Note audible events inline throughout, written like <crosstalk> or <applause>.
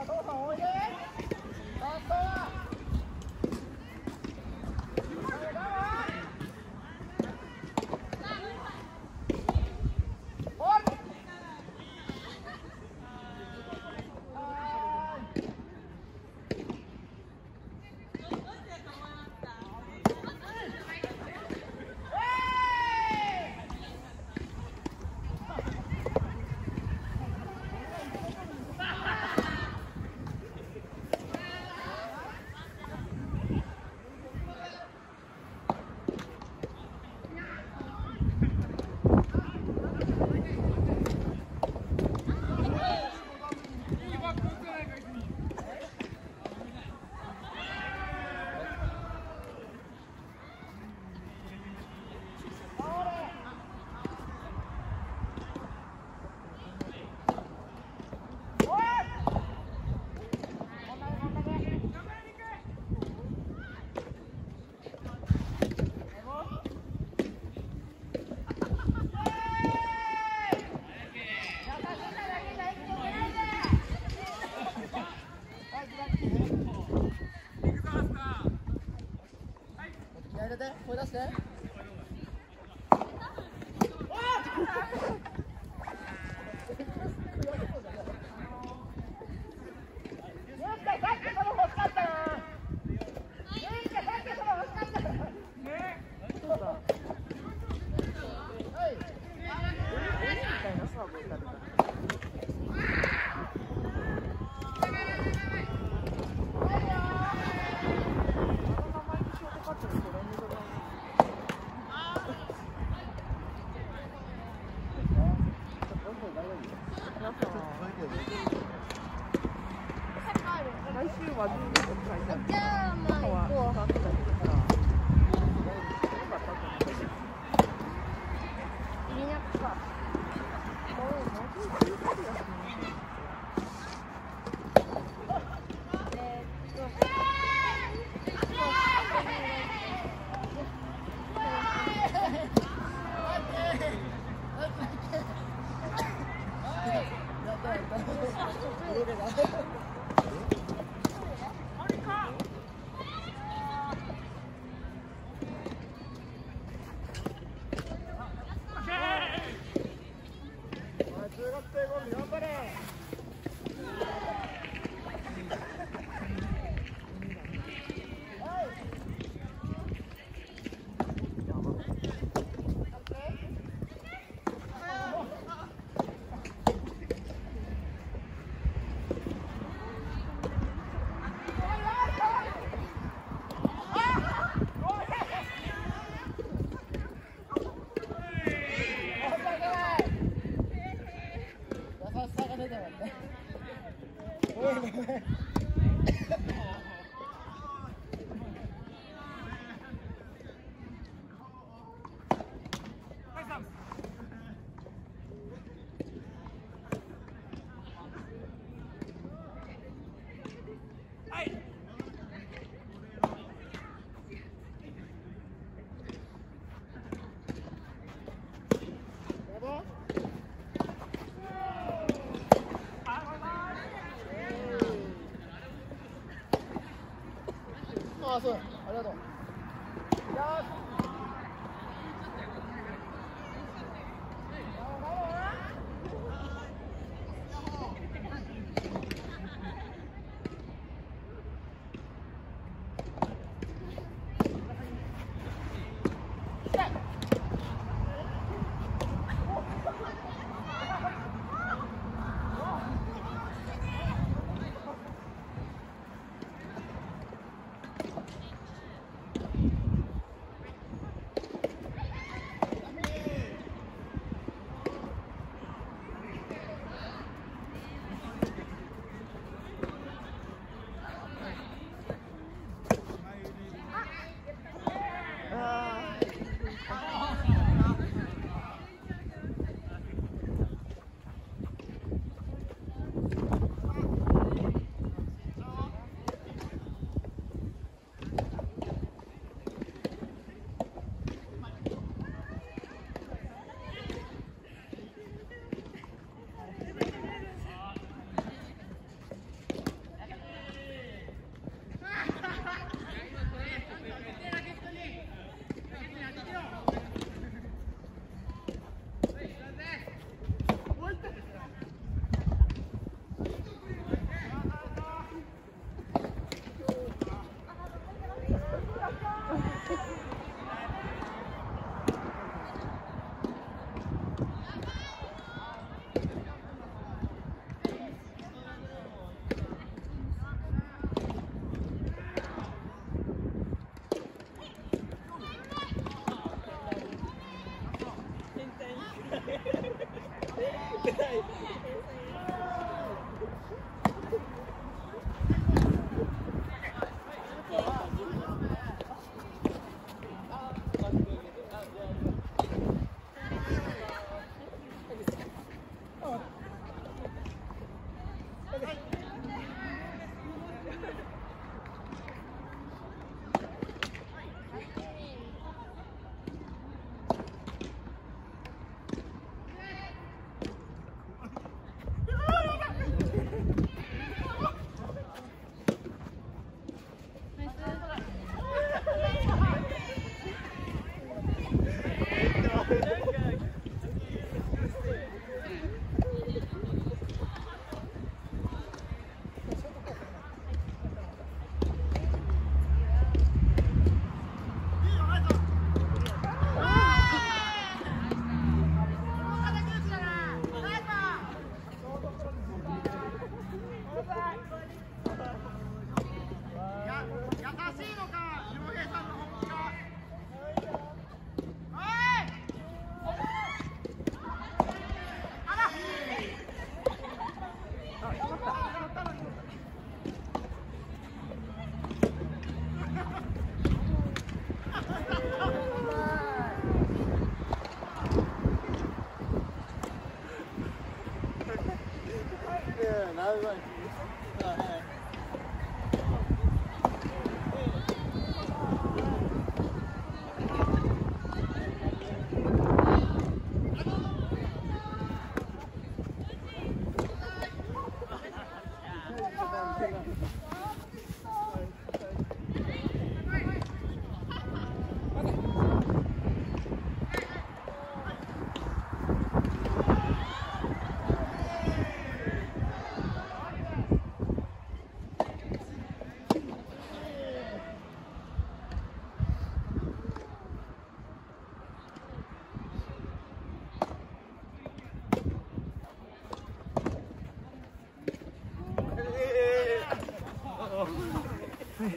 打倒闪光灯打倒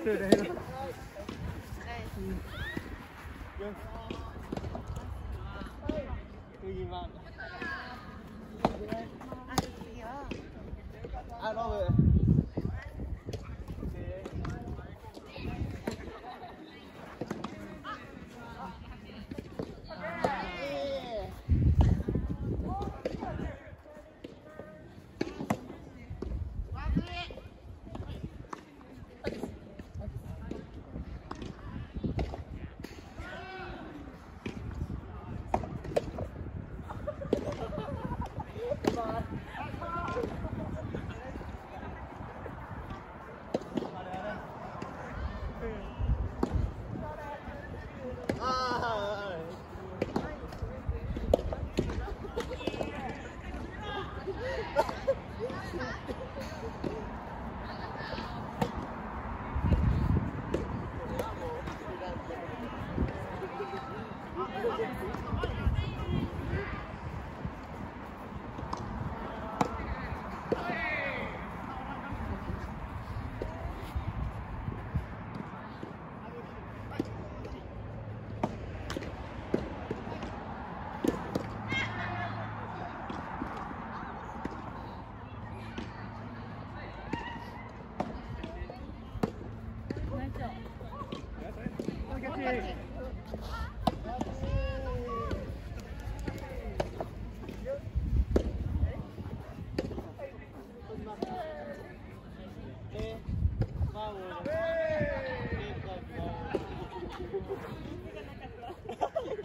Hello.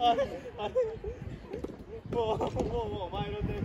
もうもうもう前の手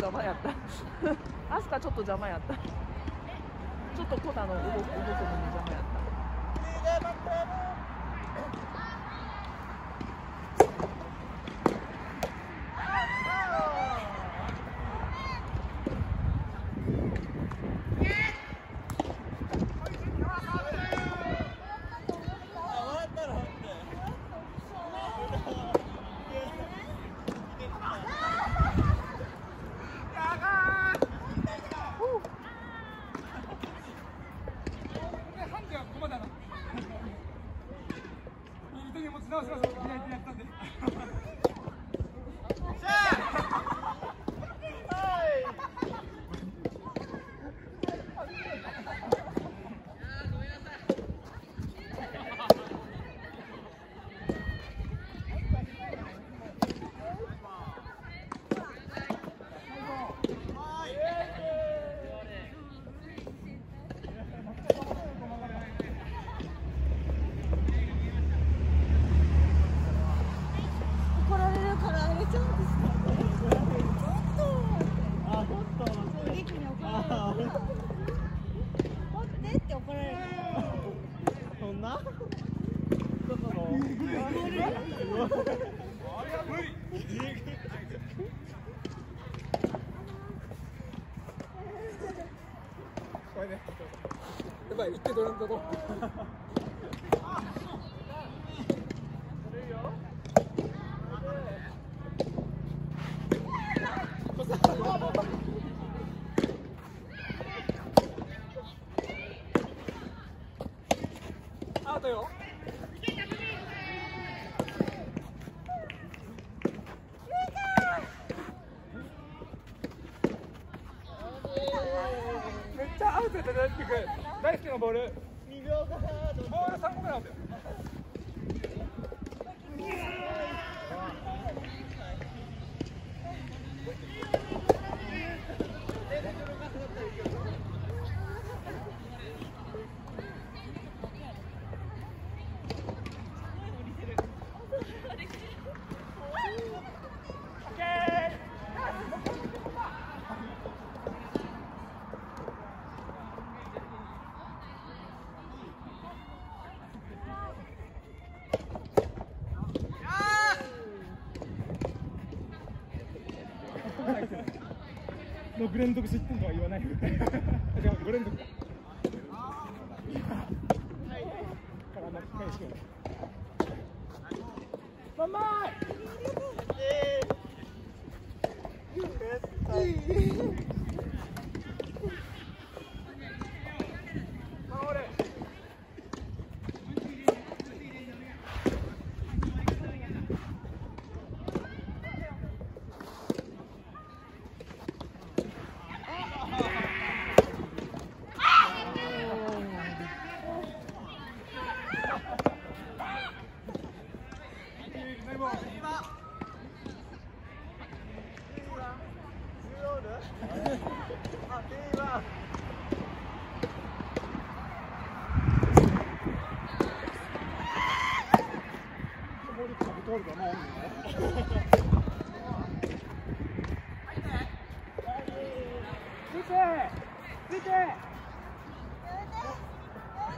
邪魔やった。アスカちょっと邪魔やった。ちょっとコナの動く動くのに邪魔やった。ど。こアウトよ。連続失点とは言わない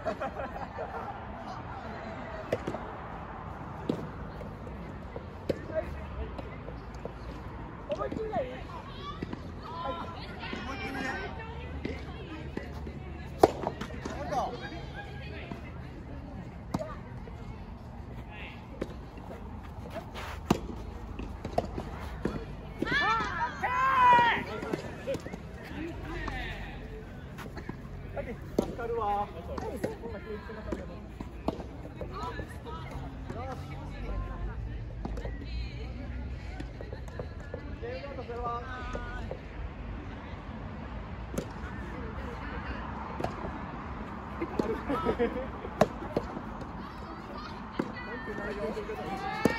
思いっきりだよ Thank you.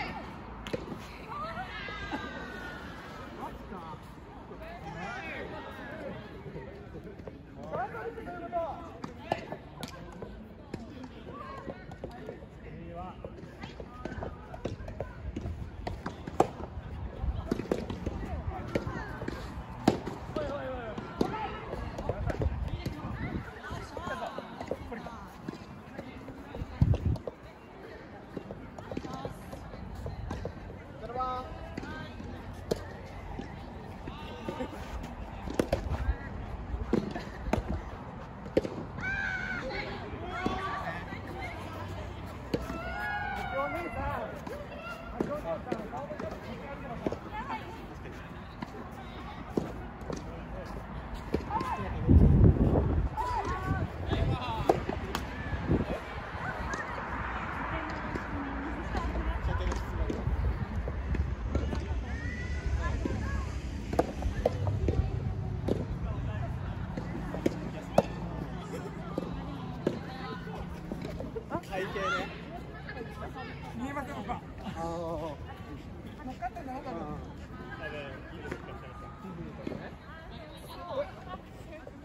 見えませんかああ乗っかったん。だろう多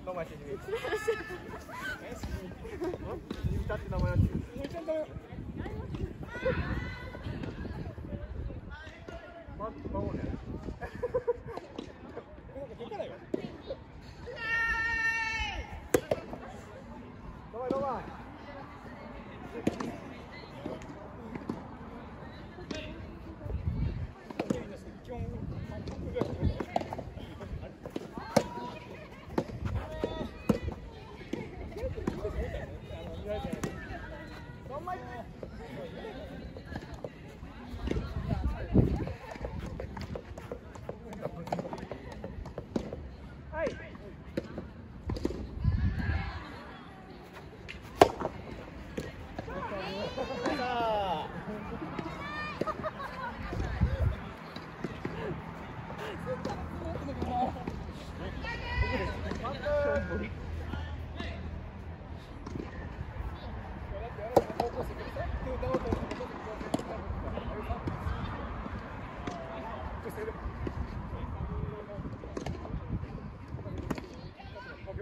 <laughs> どうも、え、歌って名前なんていう。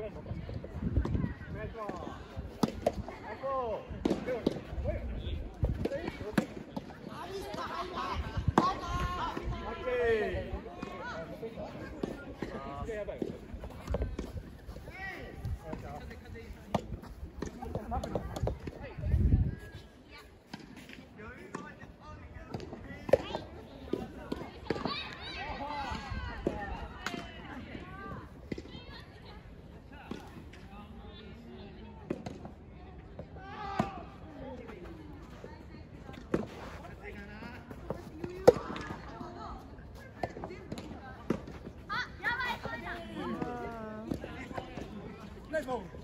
お願いしますあナイスボール